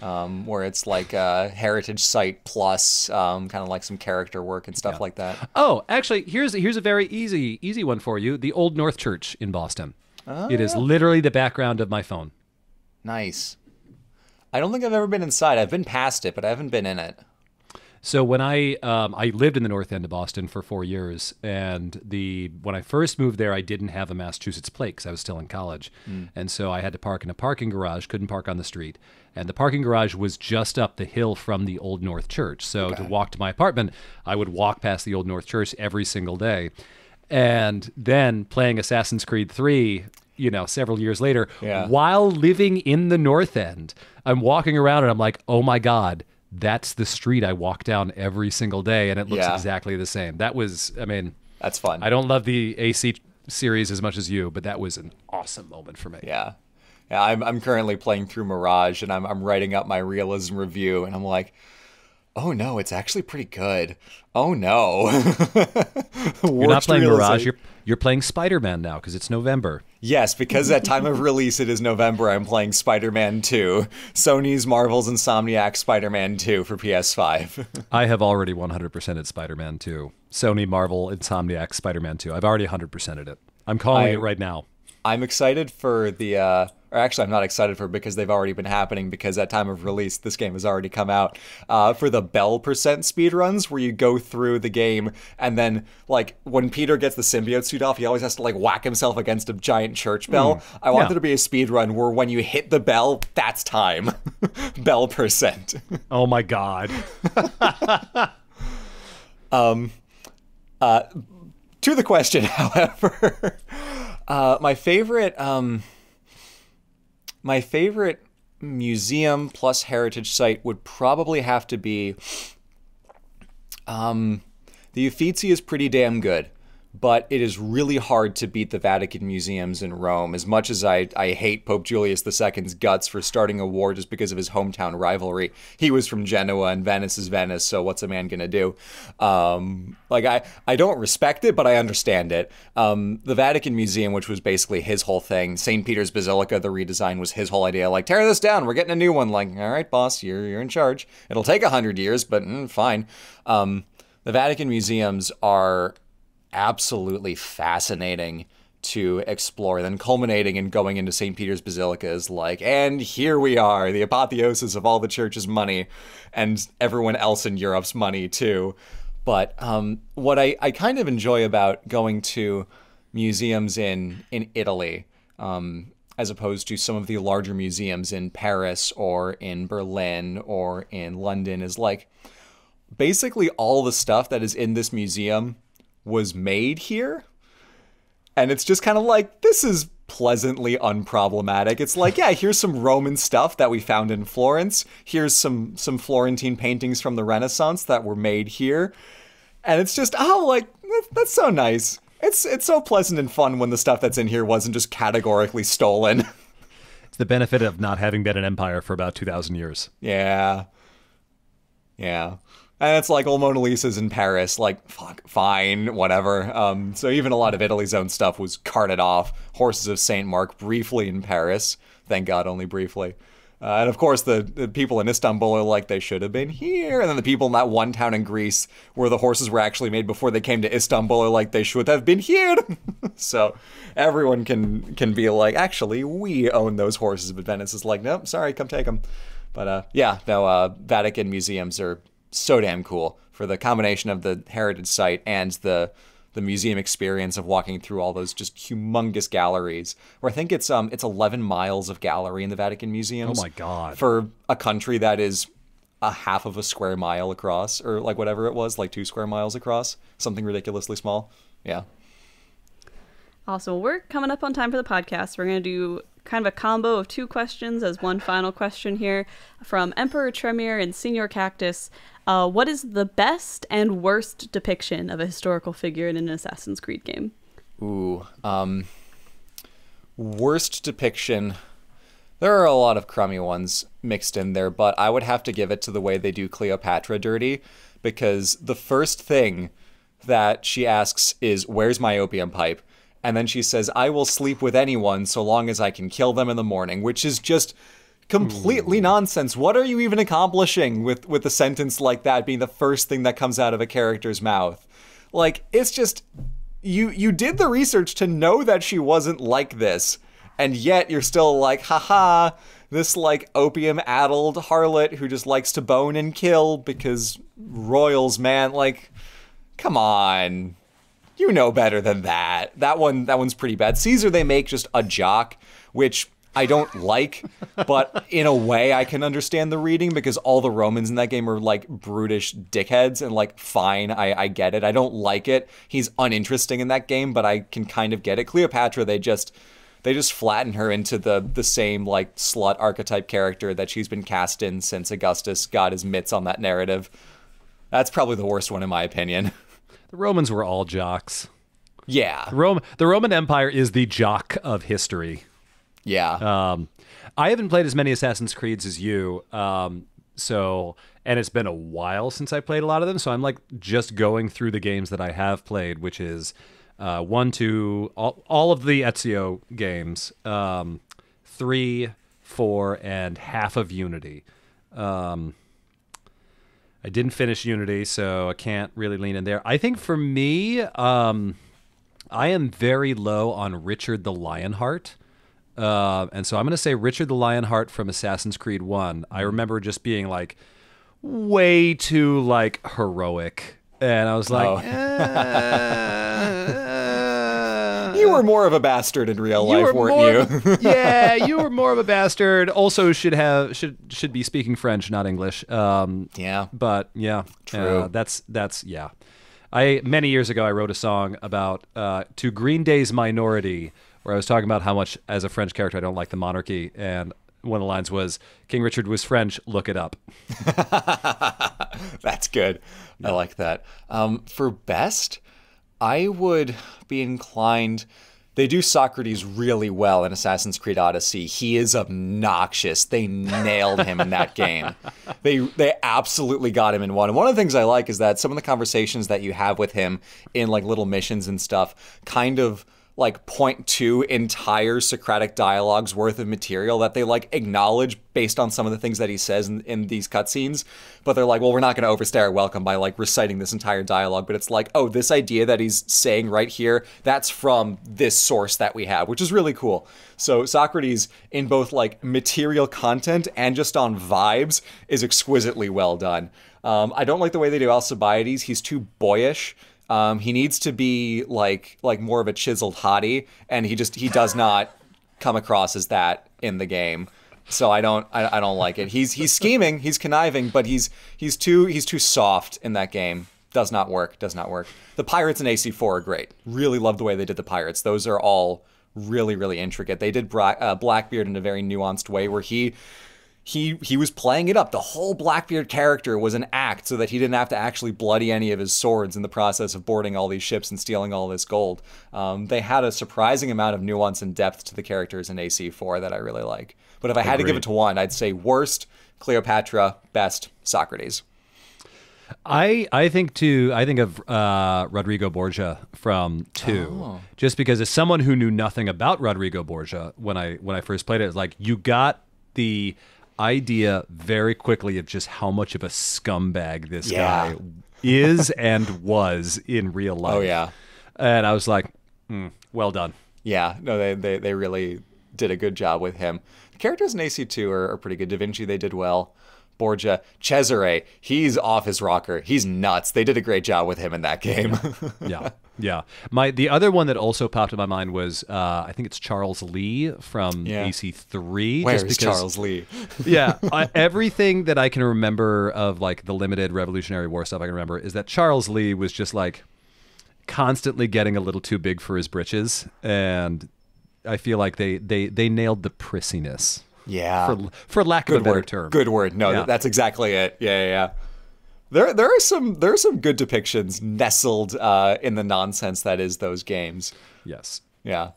um, where it's like a heritage site plus um, kind of like some character work and stuff like that. Oh, actually, here's here's a very easy easy one for you: the Old North Church in Boston. it is literally the background of my phone. Nice. I don't think I've ever been inside. I've been past it, but I haven't been in it. So when I um, I lived in the North End of Boston for four years, and the when I first moved there, I didn't have a Massachusetts plate because I was still in college, and so I had to park in a parking garage. Couldn't park on the street, and the parking garage was just up the hill from the Old North Church. So to walk to my apartment, I would walk past the Old North Church every single day, and then playing Assassin's Creed Three. You know, several years later, Yeah. while living in the North End, I'm walking around and I'm like, oh my God, that's the street I walk down every single day, and it looks Yeah. exactly the same. That was, I mean, That's fun. I don't love the AC series as much as you, but that was an awesome moment for me. Yeah. Yeah, I'm, I'm currently playing through Mirage and I'm, I'm writing up my realism review and I'm like, oh no, it's actually pretty good. Oh no. You're not playing Mirage, you're, you're playing Spider Man now because it's November. Yes, because at time of release it is November, I'm playing Spider-Man 2. Sony's Marvel's Insomniac Spider-Man 2 for PS5. I have already 100%ed Spider Man 2. Sony, Marvel, Insomniac, Spider Man 2. I've already 100%ed it. I'm calling I- it right now. I'm excited for the, uh, or actually, I'm not excited for because they've already been happening because at time of release, this game has already come out. Uh, for the Bell percent speed runs, where you go through the game and then, like, when Peter gets the symbiote suit off, he always has to, like, whack himself against a giant church bell. I want Yeah. there to be a speed run where when you hit the bell, that's time. bell percent. Oh my God. um, uh, to the question, however, uh, my favorite, um, my favorite museum plus heritage site would probably have to be, um, the Uffizi is pretty damn good, but it is really hard to beat the Vatican museums in Rome. As much as I, I hate Pope Julius II's guts for starting a war just because of his hometown rivalry, he was from Genoa and Venice is Venice, so what's a man gonna do? Um, like I, I don't respect it, but I understand it. Um, the Vatican Museum, which was basically his whole thing, St. Peter's Basilica, the redesign was his whole idea. Like tear this down, we're getting a new one. Like all right, boss, you're you're in charge. It'll take a hundred years, but mm, fine. Um, the Vatican museums are absolutely fascinating to explore. Then culminating in going into St. Peter's Basilica is like, and here we are, the apotheosis of all the church's money and everyone else in Europe's money too. But um, what I, I kind of enjoy about going to museums in in Italy, um, as opposed to some of the larger museums in Paris or in Berlin or in London, is like basically all the stuff that is in this museum was made here. And it's just kind of like, this is pleasantly unproblematic. It's like, yeah, here's some Roman stuff that we found in Florence. Here's some some Florentine paintings from the Renaissance that were made here. And it's just, oh, like that's so nice. It's it's so pleasant and fun when the stuff that's in here wasn't just categorically stolen. It's the benefit of not having been an empire for about 2,000 years. Yeah. Yeah. And it's like, well, Mona Lisa's in Paris. Like, fuck, fine, whatever. Um, so even a lot of Italy's own stuff was carted off. Horses of St. Mark briefly in Paris. Thank God, only briefly. Uh, and of course, the, the people in Istanbul are like, they should have been here. And then the people in that one town in Greece where the horses were actually made before they came to Istanbul are like, they should have been here. so everyone can can be like, actually, we own those horses. But Venice is like, nope, sorry, come take them. But uh, yeah, no, uh, Vatican museums are so damn cool for the combination of the heritage site and the the museum experience of walking through all those just humongous galleries. Where I think it's um it's 11 miles of gallery in the Vatican museums. Oh my God. For a country that is a half of a square mile across, or like whatever it was, like two square miles across, something ridiculously small. Yeah. Awesome. Well, we're coming up on time for the podcast. We're going to do kind of a combo of two questions as one final question here from Emperor Tremere and Senior Cactus. Uh, what is the best and worst depiction of a historical figure in an Assassin's Creed game? Ooh. Um, worst depiction. There are a lot of crummy ones mixed in there, but I would have to give it to the way they do Cleopatra dirty because the first thing that she asks is, Where's my opium pipe? And then she says, I will sleep with anyone so long as I can kill them in the morning, which is just completely nonsense. What are you even accomplishing with, with a sentence like that being the first thing that comes out of a character's mouth? Like, it's just you you did the research to know that she wasn't like this, and yet you're still like, haha, this like opium addled harlot who just likes to bone and kill because royals, man, like, come on you know better than that. That one that one's pretty bad. Caesar they make just a jock, which I don't like, but in a way I can understand the reading because all the Romans in that game are like brutish dickheads and like fine, I, I get it. I don't like it. He's uninteresting in that game, but I can kind of get it. Cleopatra, they just they just flatten her into the the same like slut archetype character that she's been cast in since Augustus got his mitts on that narrative. That's probably the worst one in my opinion. The Romans were all jocks. Yeah. Rome, the Roman Empire is the jock of history. Yeah. Um, I haven't played as many Assassin's Creeds as you. Um, so, and it's been a while since I played a lot of them. So I'm like just going through the games that I have played, which is uh, one, two, all, all of the Ezio games, um, three, four, and half of Unity. Um, I didn't finish Unity, so I can't really lean in there. I think for me, um, I am very low on Richard the Lionheart. Uh, and so I'm going to say Richard the Lionheart from Assassin's Creed 1. I remember just being like way too like heroic. And I was like, Oh. eh, you were more of a bastard in real you life, were weren't you? yeah, you were more of a bastard. Also, should have should should be speaking French, not English. Um, yeah. but yeah, True. uh, that's that's yeah. I many years ago I wrote a song about uh, to Green Day's Minority, where I was talking about how much as a French character I don't like the monarchy, and one of the lines was King Richard was French. Look it up. That's good. I like that. Um, for best, I would be inclined. They do Socrates really well in Assassin's Creed Odyssey. He is obnoxious. They nailed him in that game. They they absolutely got him in one. And one of the things I like is that some of the conversations that you have with him in like little missions and stuff kind of like point to entire Socratic dialogues worth of material that they like acknowledge based on some of the things that he says in, in these cutscenes. But they're like, well, we're not going to overstay our welcome by like reciting this entire dialogue. But it's like, oh, this idea that he's saying right here, that's from this source that we have, which is really cool. So Socrates, in both like material content and just on vibes, is exquisitely well done. Um, I don't like the way they do Alcibiades. He's too boyish. Um, he needs to be like like more of a chiseled hottie, and he just he does not come across as that in the game. So I don't I, I don't like it. He's he's scheming, he's conniving, but he's he's too he's too soft in that game. Does not work. Does not work. The pirates in AC4 are great. Really love the way they did the pirates. Those are all really really intricate. They did Bra- uh, Blackbeard in a very nuanced way where he he he was playing it up. The whole Blackbeard character was an act so that he didn't have to actually bloody any of his swords in the process of boarding all these ships and stealing all this gold. Um, they had a surprising amount of nuance and depth to the characters in AC4 that I really like. But if I had to give it to one, I'd say worst Cleopatra, best Socrates. I I think too. I think of uh, Rodrigo Borgia from Two, Oh. just because as someone who knew nothing about Rodrigo Borgia when I when I first played it, it's like you got the idea very quickly of just how much of a scumbag this Yeah. guy is and was in real life. Oh yeah. and I was like, hmm, well done. Yeah, no, they, they, they really did a good job with him. The characters in AC2 are, are pretty good. Da Vinci, they did well. Borgia, Cesare, he's off his rocker. He's nuts. They did a great job with him in that game. yeah, yeah. My the other one that also popped in my mind was uh, I think it's Charles Lee from Yeah. AC3. Where's just because- Charles Lee? yeah, I, everything that I can remember of like the limited Revolutionary War stuff I can remember is that Charles Lee was just like constantly getting a little too big for his britches, and I feel like they they they nailed the prissiness. Yeah. for for lack of good a better word. term. Good word. No, Yeah. that's exactly it. Yeah, yeah, yeah. There, there are some, there are some good depictions nestled uh, in the nonsense that is those games. Yes. Yeah.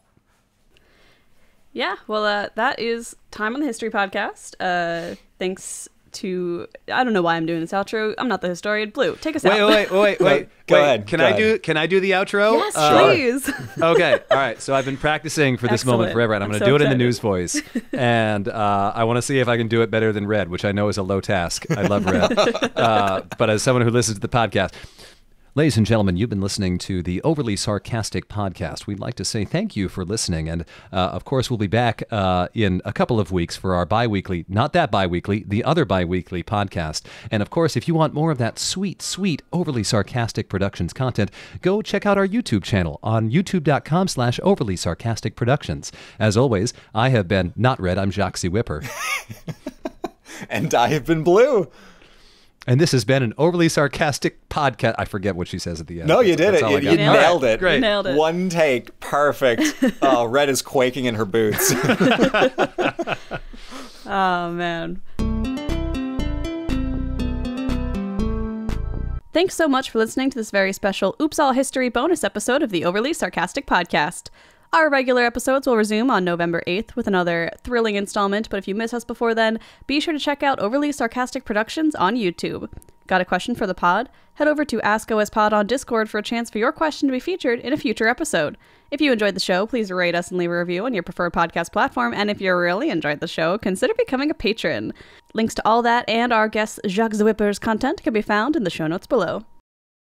Yeah, well, uh, that is time on the history podcast. Uh, thanks to I don't know why I'm doing this outro. I'm not the historian. Blue, take us Wait, out. wait, wait, wait. wait. Go wait. ahead, Can go I ahead. do? Can I do the outro? Yes, Uh, please. okay, all right. So I've been practicing for this moment forever, and I'm, I'm going to so do it in the excited. news voice. and uh, I want to see if I can do it better than Red, which I know is a low task. I love Red, uh, but as someone who listens to the podcast. Ladies and gentlemen, you've been listening to the Overly Sarcastic podcast. We'd like to say thank you for listening. And uh, of course, we'll be back uh, in a couple of weeks for our bi weekly, not that bi weekly, the other bi weekly podcast. And of course, if you want more of that sweet, sweet, overly sarcastic productions content, go check out our YouTube channel on youtube.com slash overly sarcastic productions. As always, I have been not red, I'm Ze Whipper. And I have been blue. And this has been an overly sarcastic podcast. I forget what she says at the end. No, you did That's it. You, you Nailed it. it. Great. Nailed it. One take. Perfect. oh, Red is quaking in her boots. Oh man. Thanks so much for listening to this very special Oops All History bonus episode of the Overly Sarcastic Podcast. Our regular episodes will resume on November 8th with another thrilling installment, but if you miss us before then, be sure to check out Overly Sarcastic Productions on YouTube. Got a question for the pod? Head over to Ask OS Pod on Discord for a chance for your question to be featured in a future episode. If you enjoyed the show, please rate us and leave a review on your preferred podcast platform. And if you really enjoyed the show, consider becoming a patron. Links to all that and our guest Jacques Ze Whipper's content can be found in the show notes below.